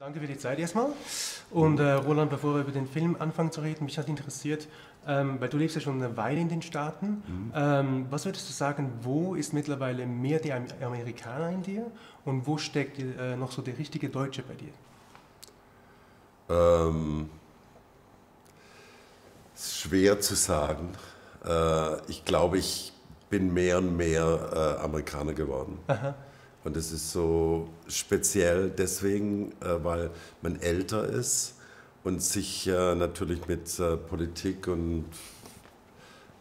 Danke für die Zeit erstmal. Und äh, Roland, bevor wir über den Film anfangen zu reden, mich hat interessiert, ähm, weil du lebst ja schon eine Weile in den Staaten. Mhm. Ähm, was würdest du sagen, wo ist mittlerweile mehr der Amerikaner in dir und wo steckt äh, noch so der richtige Deutsche bei dir? Ähm, schwer zu sagen. Äh, ich glaube, ich bin mehr und mehr äh, Amerikaner geworden. Aha. Und es ist so speziell deswegen, äh, weil man älter ist und sich äh, natürlich mit äh, Politik und,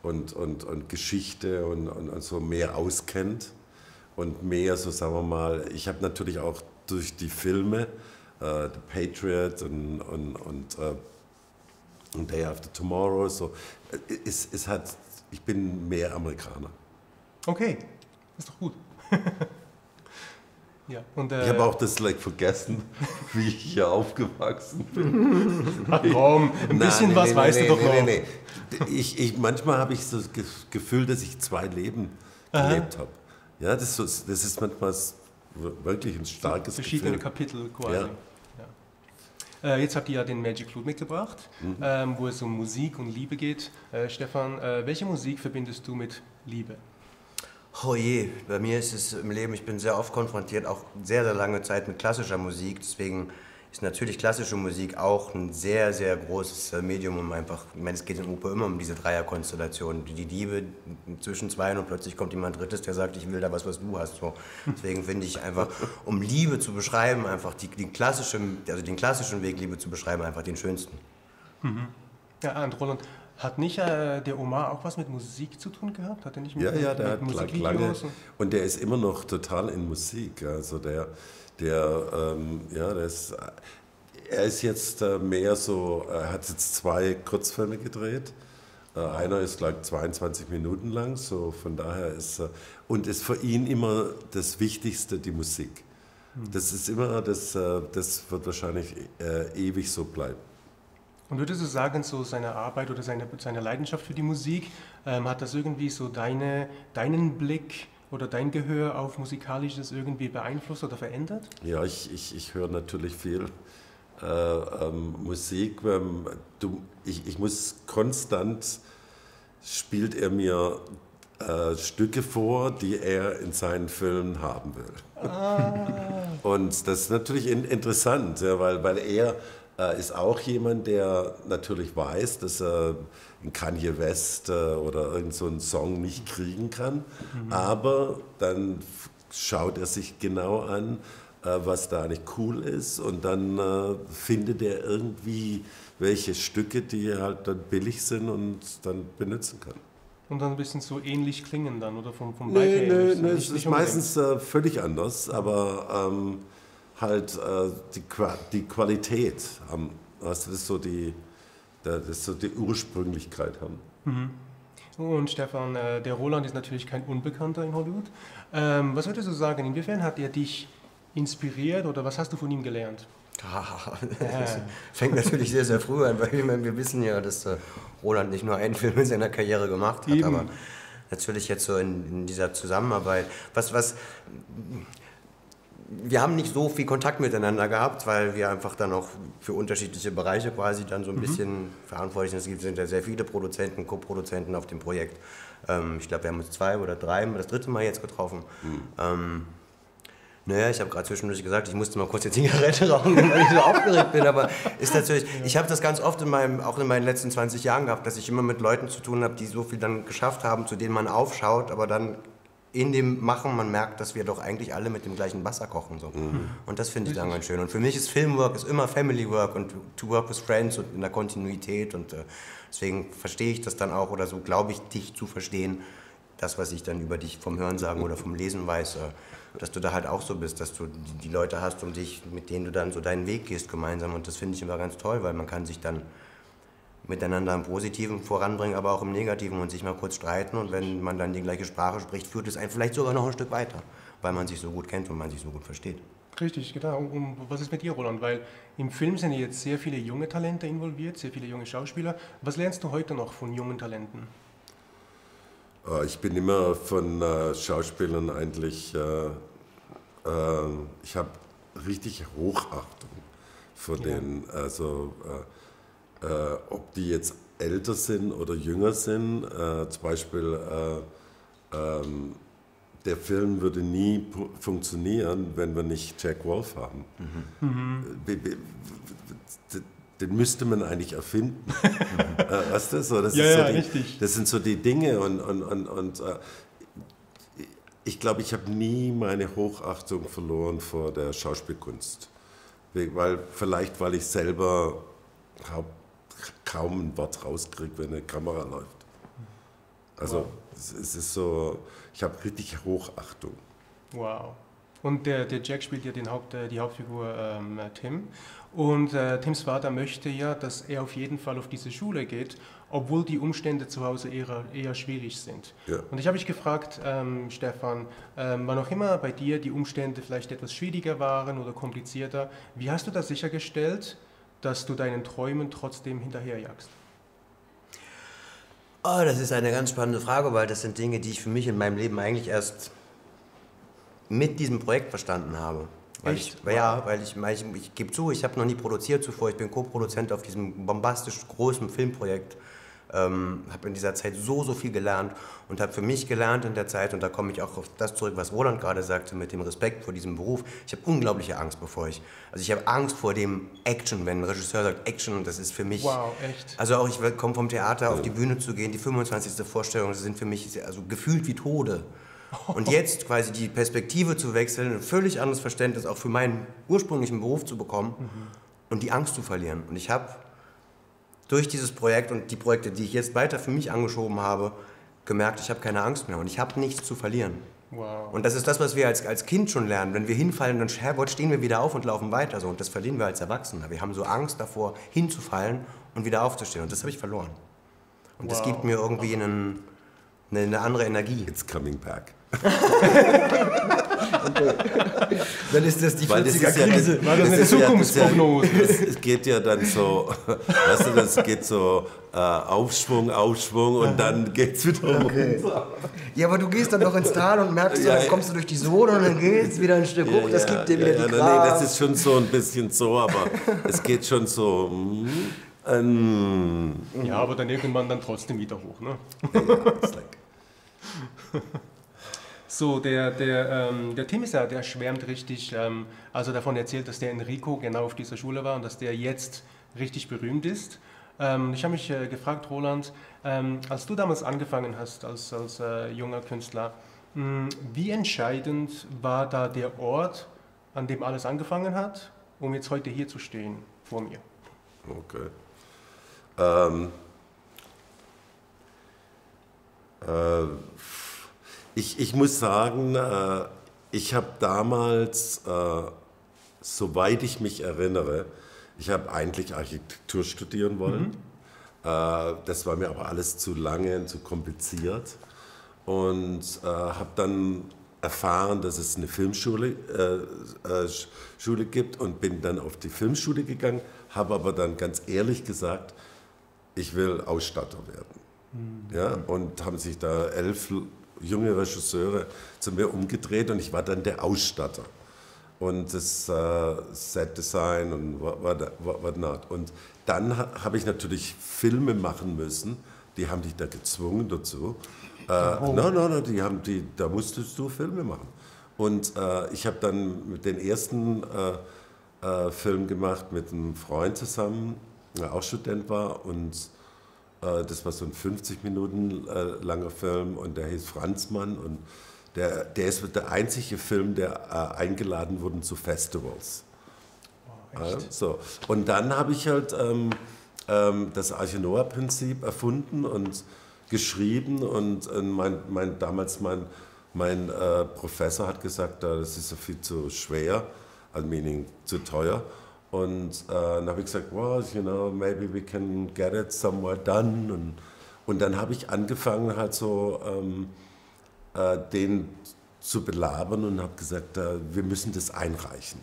und, und, und Geschichte und, und, und so mehr auskennt und mehr, so sagen wir mal, ich habe natürlich auch durch die Filme, äh, The Patriot und, und, und, und Day After Tomorrow, so, es, es hat, ich bin mehr Amerikaner. Okay, ist doch gut. Ja, und, äh, ich habe auch das like, vergessen, wie ich hier aufgewachsen bin. Ach komm, ein bisschen nee, was nee, weißt nee, du doch noch. Nee, Ich, ich, manchmal habe ich so das Gefühl, dass ich zwei Leben Aha. gelebt habe. Ja, das, das ist manchmal wirklich ein starkes Verschiedene Gefühl. Kapitel quasi. Ja. Ja. Äh, jetzt habt ihr ja den Magic Flute mitgebracht, mhm. ähm, wo es um Musik und Liebe geht. Äh, Stefan, äh, welche Musik verbindest du mit Liebe? Oh je, bei mir ist es im Leben, ich bin sehr oft konfrontiert, auch sehr, sehr lange Zeit mit klassischer Musik. Deswegen ist natürlich klassische Musik auch ein sehr, sehr großes äh, Medium, um einfach, ich meine, es geht in Oper immer um diese Dreierkonstellation. Die Liebe zwischen zwei und plötzlich kommt jemand Drittes, der sagt, ich will da was, was du hast. So. Deswegen finde ich einfach, um Liebe zu beschreiben, einfach die, die klassische, also den klassischen Weg, Liebe zu beschreiben, einfach den schönsten. Mhm. Ja, und Roland, hat nicht äh, der Omar auch was mit Musik zu tun gehabt? Hat er nicht mit, ja, ja, der mit hat lange und der ist immer noch total in Musik. Also der, der, ähm, ja, der ist, er ist jetzt äh, mehr so, er hat jetzt zwei Kurzfilme gedreht. Äh, einer ist gleich 22 Minuten lang, so von daher ist er, und ist für ihn immer das Wichtigste die Musik. Hm. Das ist immer, das, äh, das wird wahrscheinlich äh, ewig so bleiben. Und würdest du sagen, so seine Arbeit oder seine, seine Leidenschaft für die Musik, ähm, hat das irgendwie so deine, deinen Blick oder dein Gehör auf Musikalisches irgendwie beeinflusst oder verändert? Ja, ich, ich, ich höre natürlich viel äh, ähm, Musik. Ähm, du, ich, ich muss konstant, spielt er mir äh, Stücke vor, die er in seinen Filmen haben will. Ah. Und das ist natürlich in, interessant, ja, weil, weil er äh, ist auch jemand, der natürlich weiß, dass er in Kanye West äh, oder irgendeinen so einen Song nicht kriegen kann. Mhm. Aber dann schaut er sich genau an, äh, was da nicht cool ist und dann findet er irgendwie welche Stücke, die halt dann billig sind und dann benutzen kann. Und dann ein bisschen so ähnlich klingen dann oder vom, vom Nee, nee, nee, es ist meistens äh, völlig anders, aber ähm, halt äh, die, die Qualität haben. Also das ist so die, das ist so die Ursprünglichkeit haben. Mhm. Und Stefan, äh, der Roland ist natürlich kein Unbekannter in Hollywood. Ähm, was würdest du sagen, inwiefern hat er dich inspiriert oder was hast du von ihm gelernt? das fängt natürlich sehr, sehr früh an, weil wir wissen ja, dass äh, Roland nicht nur einen Film in seiner Karriere gemacht hat, Eben. aber natürlich jetzt so in, in, dieser Zusammenarbeit. Was, was, wir haben nicht so viel Kontakt miteinander gehabt, weil wir einfach dann auch für unterschiedliche Bereiche quasi dann so ein mhm. bisschen verantwortlich sind. Es gibt sind ja sehr viele Produzenten, Co-Produzenten auf dem Projekt. Ähm, ich glaube, wir haben uns zwei oder drei, das dritte Mal jetzt getroffen. Mhm. Ähm, naja, ich habe gerade zwischendurch gesagt, ich musste mal kurz die Zigarette rauchen, weil ich so aufgeregt bin. Aber ist natürlich, ich habe das ganz oft in meinem, auch in meinen letzten 20 Jahren gehabt, dass ich immer mit Leuten zu tun habe, die so viel dann geschafft haben, zu denen man aufschaut, aber dann in dem Machen, man merkt, dass wir doch eigentlich alle mit dem gleichen Wasser kochen. So. Mhm. Und das finde ich dann ganz schön. Und für mich ist Filmwork ist immer Family Work und to work with friends und in der Kontinuität. Und äh, deswegen verstehe ich das dann auch oder so glaube ich, dich zu verstehen, das, was ich dann über dich vom Hörensagen oder vom Lesen weiß, äh, dass du da halt auch so bist, dass du die Leute hast um dich, mit denen du dann so deinen Weg gehst gemeinsam. Und das finde ich immer ganz toll, weil man kann sich dann miteinander im Positiven voranbringen, aber auch im Negativen und sich mal kurz streiten. Und wenn man dann die gleiche Sprache spricht, führt es einen vielleicht sogar noch ein Stück weiter, weil man sich so gut kennt und man sich so gut versteht. Richtig, genau. Und was ist mit dir, Roland? Weil im Film sind jetzt sehr viele junge Talente involviert, sehr viele junge Schauspieler. Was lernst du heute noch von jungen Talenten? Äh, ich bin immer von äh, Schauspielern eigentlich, äh, äh, ich habe richtig Hochachtung vor denen. Also äh, äh, ob die jetzt älter sind oder jünger sind. Äh, zum Beispiel äh, ähm, der Film würde nie funktionieren, wenn wir nicht Jack Wolf haben. Mhm. Den müsste man eigentlich erfinden. äh, weißt du, so, das, ja, so ja, die, richtig. das sind so die Dinge und, und, und, und äh, ich glaube, ich habe nie meine Hochachtung verloren vor der Schauspielkunst. Weil, vielleicht, weil ich selber kaum ein Wort rauskriege, wenn eine Kamera läuft. Also wow. es, es ist so, ich habe richtig Hochachtung. Wow. Und der, der Jack spielt ja den Haupt, äh, die Hauptfigur ähm, Tim. Und äh, Tims Vater möchte ja, dass er auf jeden Fall auf diese Schule geht, obwohl die Umstände zu Hause eher, eher schwierig sind. Ja. Und ich habe mich gefragt, ähm, Stefan, ähm, wann auch immer bei dir die Umstände vielleicht etwas schwieriger waren oder komplizierter, wie hast du das sichergestellt, dass du deinen Träumen trotzdem hinterherjagst? Oh, das ist eine ganz spannende Frage, weil das sind Dinge, die ich für mich in meinem Leben eigentlich erst mit diesem Projekt verstanden habe. Weil Echt? Ich. Ja, weil ich, ich, ich gebe zu, ich habe noch nie produziert zuvor. Ich bin Co-Produzent auf diesem bombastisch großen Filmprojekt ähm, habe in dieser Zeit so, so viel gelernt und habe für mich gelernt in der Zeit, und da komme ich auch auf das zurück, was Roland gerade sagte, mit dem Respekt vor diesem Beruf. Ich habe unglaubliche Angst, bevor ich, also ich habe Angst vor dem Action, wenn ein Regisseur sagt Action, und das ist für mich. Wow, echt. Also auch ich komme vom Theater auf die Bühne zu gehen, die 25. Vorstellung, das sind für mich also gefühlt wie Tode. Und jetzt quasi die Perspektive zu wechseln, ein völlig anderes Verständnis auch für meinen ursprünglichen Beruf zu bekommen mhm. und die Angst zu verlieren. Und ich habe durch dieses Projekt und die Projekte, die ich jetzt weiter für mich angeschoben habe, gemerkt, ich habe keine Angst mehr und ich habe nichts zu verlieren. Wow. Und das ist das, was wir als, als Kind schon lernen. Wenn wir hinfallen, dann Herrgott, stehen wir wieder auf und laufen weiter. So. Und das verlieren wir als Erwachsene. Wir haben so Angst davor, hinzufallen und wieder aufzustehen. Und das habe ich verloren. Und wow. das gibt mir irgendwie einen, eine, eine andere Energie. It's coming back. Dann ist das die 40er-Krise. Ja, das, das ist eine Zukunftsprognose. Ja, es geht ja dann so, weißt du, das geht so äh, Aufschwung, Aufschwung und dann geht es wieder okay. runter. Ja, aber du gehst dann noch ins Tal und merkst, ja, dann kommst du durch die Sohle und dann geht es wieder ein Stück hoch, das gibt dir wieder die Kraft. Nee, das ist schon so ein bisschen so, aber es geht schon so... Mm, ähm, ja, aber dann irgendwann dann trotzdem wieder hoch, ne? Ja, like. So, der, der, ähm, der Tim der schwärmt richtig, ähm, also davon erzählt, dass der Enrico genau auf dieser Schule war und dass der jetzt richtig berühmt ist. Ähm, ich habe mich äh, gefragt, Roland, ähm, als du damals angefangen hast als, als äh, junger Künstler, mh, hm, wie entscheidend war da der Ort, an dem alles angefangen hat, um jetzt heute hier zu stehen vor mir? Okay. Ähm, äh, ich, ich muss sagen, äh, ich habe damals, äh, soweit ich mich erinnere, ich habe eigentlich Architektur studieren wollen. Mhm. Äh, das war mir aber alles zu lange und zu kompliziert. Und habe dann erfahren, dass es eine Filmschule Schule gibt und bin dann auf die Filmschule gegangen, habe aber dann ganz ehrlich gesagt, ich will Ausstatter werden. Mhm. Ja, und haben sich da elf junge Regisseure zu mir umgedreht und ich war dann der Ausstatter und das äh, Set-Design und whatnot. Und dann ha, habe ich natürlich Filme machen müssen, die haben dich da gezwungen dazu. Äh, no, no, no, die haben die, da musstest du Filme machen. Und äh, ich habe dann den ersten äh, äh, Film gemacht mit einem Freund zusammen, der auch Student war und das war so ein 50 Minuten äh, langer Film und der hieß Franzmann und der, der ist der einzige Film, der äh, eingeladen wurde zu Festivals. Oh, so. Und dann habe ich halt ähm, ähm, das Arche Noah-Prinzip erfunden und geschrieben und äh, mein, mein, damals mein, mein äh, Professor hat gesagt, das ist so viel zu schwer, also meaning zu teuer. Und äh, dann habe ich gesagt, well, you know, maybe we can get it somewhere done. Und, und dann habe ich angefangen, halt so ähm, äh, den zu belabern und habe gesagt, äh, wir müssen das einreichen.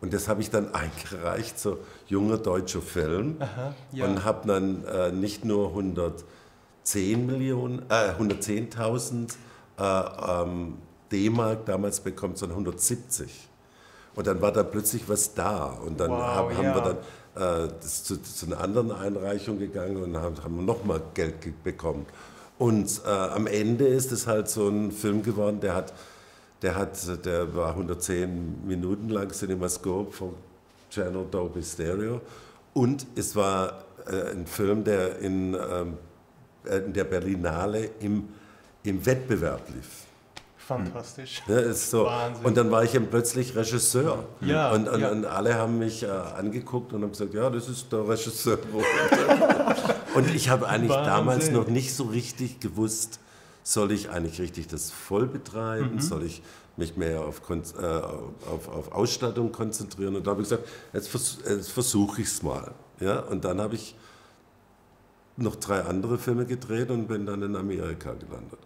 Und das habe ich dann eingereicht, so junger deutscher Film. Aha, ja. Und habe dann äh, nicht nur 110 Millionen, äh, 110.000 äh, ähm, D-Mark damals bekommen, sondern 170. Und dann war da plötzlich was da. Und dann Wow, haben, haben ja. wir dann äh, zu, zu einer anderen Einreichung gegangen und haben, haben nochmal Geld ge- bekommen. Und äh, am Ende ist es halt so ein Film geworden, der hat, der hat, der war 110 Minuten lang CinemaScope von Channel Dolby Stereo. Und es war äh, ein Film, der in, ähm, äh, in der Berlinale im, im Wettbewerb lief. Fantastisch. Ja, ist so. Wahnsinn. Und dann war ich eben plötzlich Regisseur. Ja, und, und, ja. und alle haben mich äh, angeguckt und haben gesagt, ja, das ist der Regisseur. und ich habe eigentlich Wahnsinn. damals noch nicht so richtig gewusst, soll ich eigentlich richtig das voll Mhm. betreiben? Soll ich mich mehr auf, Kon äh, auf, auf Ausstattung konzentrieren? Und da habe ich gesagt, jetzt, vers jetzt versuche ich es mal. Ja? Und dann habe ich noch drei andere Filme gedreht und bin dann in Amerika gelandet.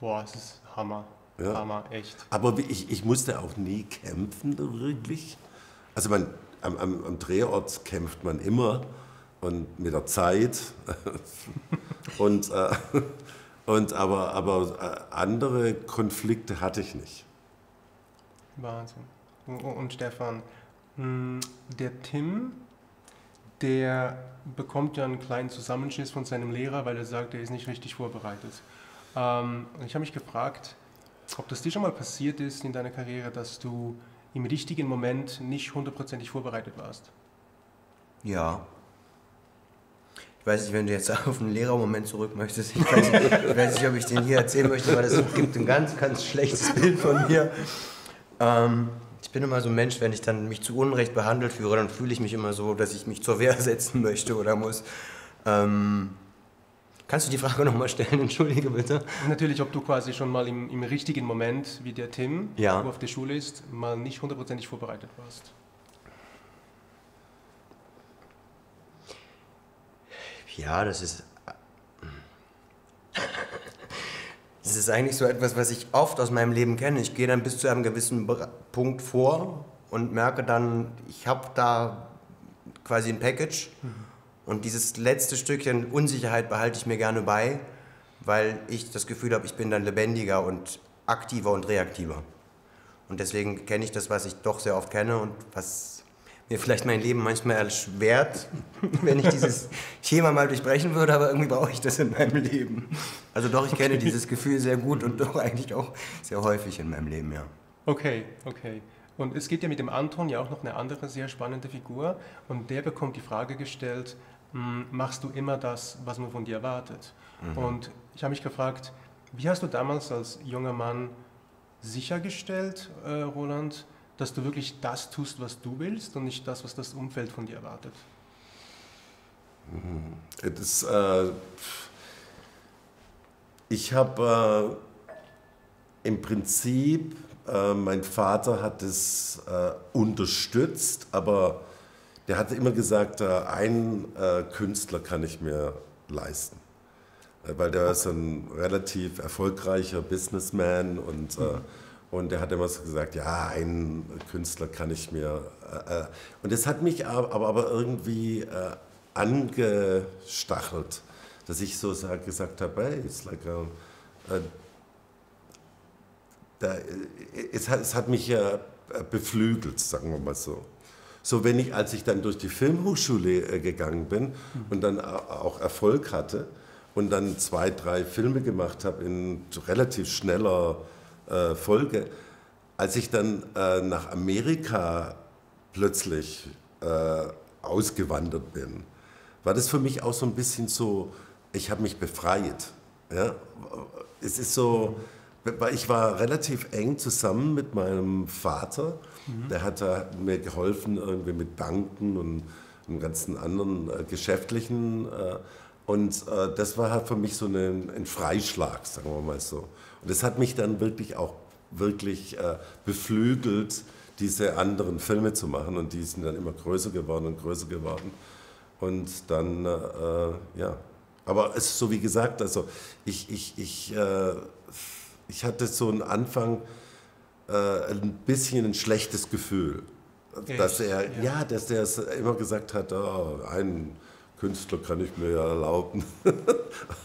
Boah, es ist Hammer. Ja. Hammer, echt. Aber ich, ich musste auch nie kämpfen, wirklich. Also man, am, am, am Drehort kämpft man immer und mit der Zeit. und, äh, und aber, aber äh, andere Konflikte hatte ich nicht. Wahnsinn. Und, und Stefan, mh, der Tim, der bekommt ja einen kleinen Zusammenschiss von seinem Lehrer, weil er sagt, er ist nicht richtig vorbereitet. Ähm, ich habe mich gefragt, ob das dir schon mal passiert ist in deiner Karriere, dass du im richtigen Moment nicht hundertprozentig vorbereitet warst. Ja. Ich weiß nicht, wenn du jetzt auf einen Lehrermoment zurück möchtest, ich weiß, nicht, ich weiß nicht, ob ich den hier erzählen möchte, weil das gibt ein ganz, ganz schlechtes Bild von mir. Ähm, ich bin immer so ein Mensch, wenn ich dann mich zu Unrecht behandelt führe, dann fühle ich mich immer so, dass ich mich zur Wehr setzen möchte oder muss. Ähm, kannst du die Frage nochmal stellen? Entschuldige bitte. Natürlich, ob du quasi schon mal im, im richtigen Moment, wie der Tim, Ja. wo auf der Schule ist, mal nicht hundertprozentig vorbereitet warst. Ja, das ist. Das ist eigentlich so etwas, was ich oft aus meinem Leben kenne. Ich gehe dann bis zu einem gewissen Punkt vor und merke dann, ich habe da quasi ein Package. Und dieses letzte Stückchen Unsicherheit behalte ich mir gerne bei, weil ich das Gefühl habe, ich bin dann lebendiger und aktiver und reaktiver. Und deswegen kenne ich das, was ich doch sehr oft kenne und was mir vielleicht mein Leben manchmal erschwert, wenn ich dieses Schema mal durchbrechen würde, aber irgendwie brauche ich das in meinem Leben. Also doch, ich kenne dieses Gefühl sehr gut und doch eigentlich auch sehr häufig in meinem Leben, ja. Okay, okay. Und es gibt ja mit dem Anton ja auch noch eine andere sehr spannende Figur und der bekommt die Frage gestellt, machst du immer das, was man von dir erwartet? Und ich habe mich gefragt, wie hast du damals als junger Mann sichergestellt, äh, Roland, dass du wirklich das tust, was du willst und nicht das, was das Umfeld von dir erwartet? Das, äh, ich habe äh, im Prinzip, äh, mein Vater hat es äh, unterstützt, aber der hat immer gesagt, äh, einen äh, Künstler kann ich mir leisten. Äh, Weil der ist ein relativ erfolgreicher Businessman und, äh, und der hat immer so gesagt, ja, einen Künstler kann ich mir. Und das hat mich aber, aber, irgendwie angestachelt, dass ich so sag, gesagt habe, hey, it's like a, a, da, es, hat, es hat mich ja beflügelt, sagen wir mal so. So, wenn ich, als ich dann durch die Filmhochschule äh, gegangen bin und dann au- auch Erfolg hatte und dann zwei, drei Filme gemacht habe in relativ schneller äh, Folge, als ich dann äh, nach Amerika plötzlich äh, ausgewandert bin, war das für mich auch so ein bisschen so, ich habe mich befreit. Ja? Es ist so, weil ich war relativ eng zusammen mit meinem Vater. Der hat mir geholfen irgendwie mit Banken und einem ganzen anderen äh, geschäftlichen. Äh, und äh, das war halt für mich so eine, ein Freischlag, sagen wir mal so. Und das hat mich dann wirklich auch wirklich äh, beflügelt, diese anderen Filme zu machen. Und die sind dann immer größer geworden und größer geworden. Und dann, äh, äh, ja. Aber es ist so wie gesagt, also ich, ich, ich, ich hatte so einen Anfang äh, ein bisschen ein schlechtes Gefühl. Echt? Dass er, Ja. ja, dass er es immer gesagt hat, oh, einen Künstler kann ich mir ja erlauben.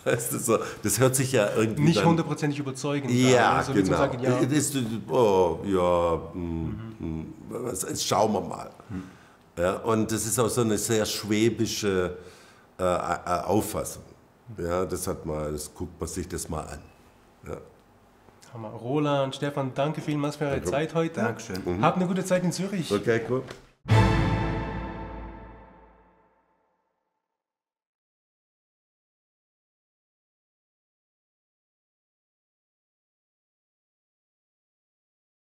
weißt du, so, das hört sich ja irgendwie. Nicht hundertprozentig überzeugend. Ja, also, genau. Sagen, ja, Ist, oh, ja, hm, hm, was, jetzt schauen wir mal. Ja, und das ist auch so eine sehr schwäbische äh, Auffassung. Ja, das hat mal, das guckt man sich das mal an. Ja. Hammer. Roland, Stefan, danke vielmals für eure Zeit heute. Dankeschön. Habt eine gute Zeit in Zürich. Okay, cool.